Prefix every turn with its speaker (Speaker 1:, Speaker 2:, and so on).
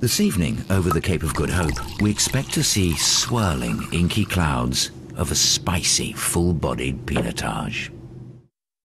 Speaker 1: This evening, over the Cape of Good Hope, we expect to see swirling inky clouds of a spicy, full-bodied pinotage.